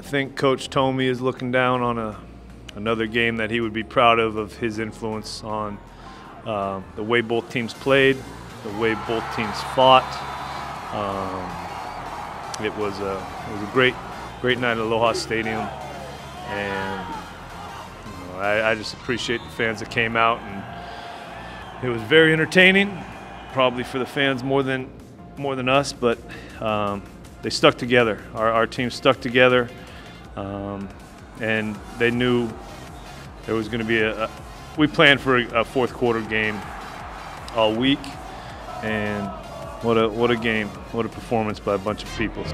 think Coach Tomey is looking down on a another game that he would be proud of of his influence on uh, the way both teams played, the way both teams fought. Um, it was a it was a great great night at Aloha Stadium, and you know, I, I just appreciate the fans that came out, and it was very entertaining, probably for the fans more than more than us, but um, they stuck together. Our, our team stuck together, um, and they knew there was going to be a, a. We planned for a, a fourth quarter game all week, and what a what a game, what a performance by a bunch of people.